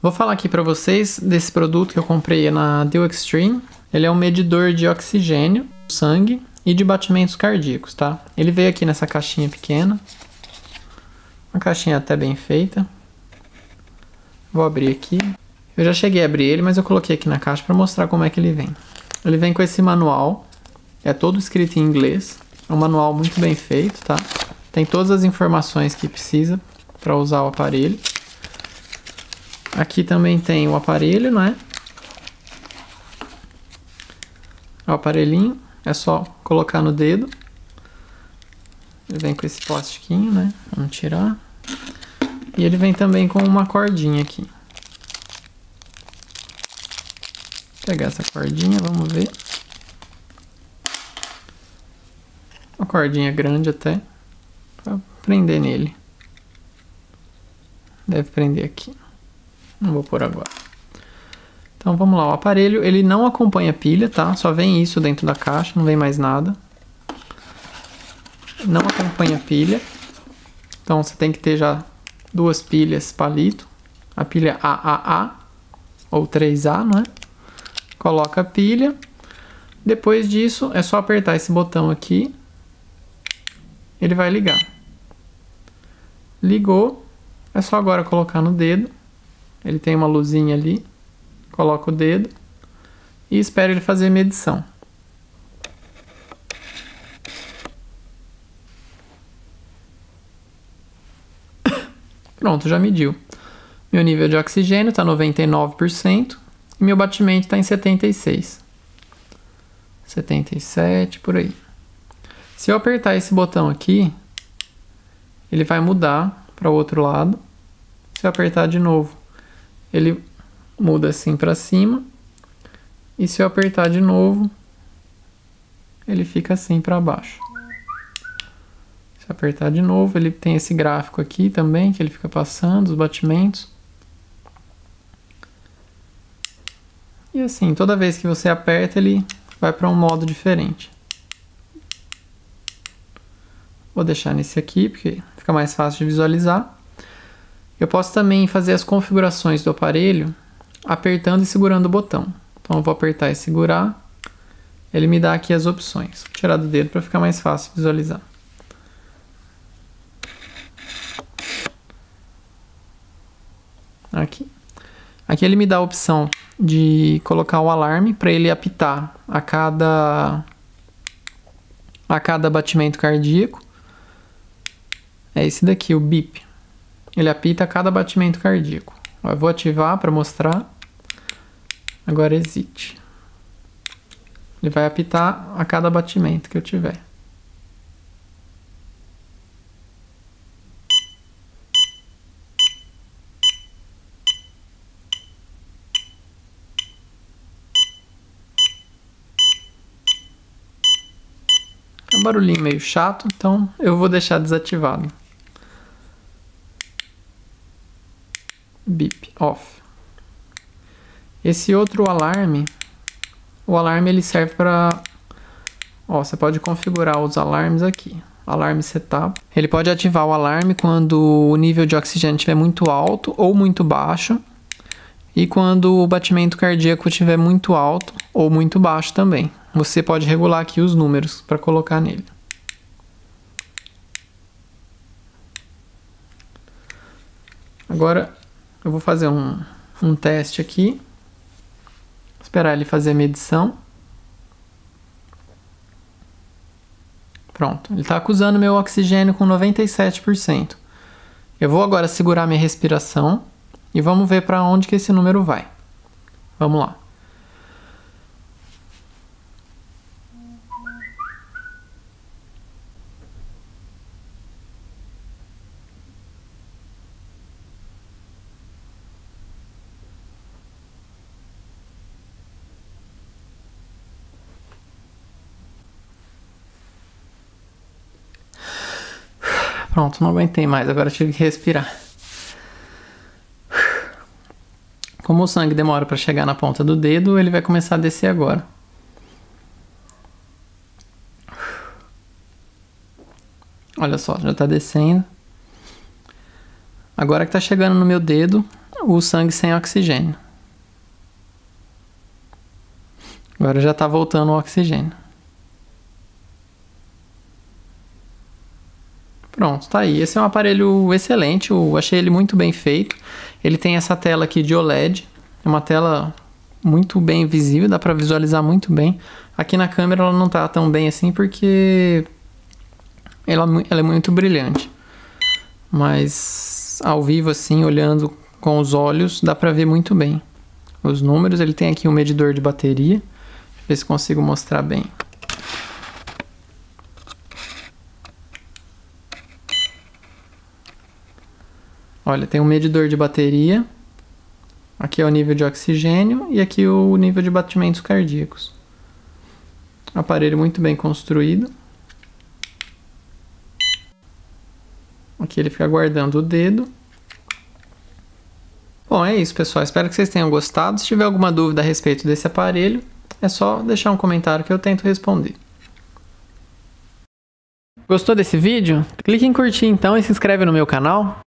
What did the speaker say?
Vou falar aqui para vocês desse produto que eu comprei na Deal Extreme. Ele é um medidor de oxigênio, sangue e de batimentos cardíacos, tá? Ele veio aqui nessa caixinha pequena. Uma caixinha até bem feita. Vou abrir aqui. Eu já cheguei a abrir ele, mas eu coloquei aqui na caixa para mostrar como é que ele vem. Ele vem com esse manual. É todo escrito em inglês. É um manual muito bem feito, tá? Tem todas as informações que precisa para usar o aparelho. Aqui também tem o aparelho, não é? O aparelhinho, é só colocar no dedo. Ele vem com esse plastiquinho, né? Vamos tirar. E ele vem também com uma cordinha aqui. Vou pegar essa cordinha, vamos ver. Uma cordinha grande até. Pra prender nele. Deve prender aqui. Não vou pôr agora. Então vamos lá, o aparelho ele não acompanha pilha, tá? Só vem isso dentro da caixa, não vem mais nada. Não acompanha pilha. Então você tem que ter já duas pilhas palito. A pilha AAA ou 3A, não é? Coloca a pilha. Depois disso é só apertar esse botão aqui. Ele vai ligar. Ligou. É só agora colocar no dedo ele tem uma luzinha ali. Coloca o dedo e espera ele fazer medição. Pronto, já mediu. Meu nível de oxigênio está 99% e meu batimento está em 76. 77 por aí. Se eu apertar esse botão aqui, ele vai mudar para o outro lado. Se eu apertar de novo, ele muda assim para cima. E se eu apertar de novo, ele fica assim para baixo. Se apertar de novo, ele tem esse gráfico aqui também, que ele fica passando os batimentos. E assim, toda vez que você aperta, ele vai para um modo diferente. Vou deixar nesse aqui, porque fica mais fácil de visualizar. Eu posso também fazer as configurações do aparelho apertando e segurando o botão. Então eu vou apertar e segurar, ele me dá aqui as opções. Vou tirar do dedo para ficar mais fácil visualizar. Aqui. Aqui ele me dá a opção de colocar o alarme para ele apitar a cada a cada batimento cardíaco. É esse daqui, o bip. Ele apita a cada batimento cardíaco. Eu vou ativar para mostrar. Agora existe. Ele vai apitar a cada batimento que eu tiver. É um barulhinho meio chato, então eu vou deixar desativado. Off. Esse outro alarme, o alarme ele serve para, ó, você pode configurar os alarmes aqui. Alarme setup. Ele pode ativar o alarme quando o nível de oxigênio estiver muito alto ou muito baixo. E quando o batimento cardíaco estiver muito alto ou muito baixo também. Você pode regular aqui os números para colocar nele. Agora eu vou fazer um, um teste aqui. Esperar ele fazer a medição. Pronto, ele está acusando meu oxigênio com 97%. Eu vou agora segurar minha respiração e vamos ver para onde que esse número vai. Vamos lá. Pronto, não aguentei mais, agora tive que respirar. Como o sangue demora para chegar na ponta do dedo, ele vai começar a descer agora. Olha só, já está descendo. Agora que está chegando no meu dedo, o sangue sem oxigênio. Agora já está voltando o oxigênio. Pronto, tá aí. Esse é um aparelho excelente, eu achei ele muito bem feito. Ele tem essa tela aqui de OLED, é uma tela muito bem visível, dá para visualizar muito bem. Aqui na câmera ela não tá tão bem assim porque ela, ela é muito brilhante. Mas ao vivo assim, olhando com os olhos, dá para ver muito bem. Os números, ele tem aqui um medidor de bateria. Deixa eu ver se consigo mostrar bem. Olha, tem um medidor de bateria. Aqui é o nível de oxigênio e aqui o nível de batimentos cardíacos. Aparelho muito bem construído. Aqui ele fica guardando o dedo. Bom, é isso, pessoal. Espero que vocês tenham gostado. Se tiver alguma dúvida a respeito desse aparelho, é só deixar um comentário que eu tento responder. Gostou desse vídeo? Clique em curtir então e se inscreve no meu canal.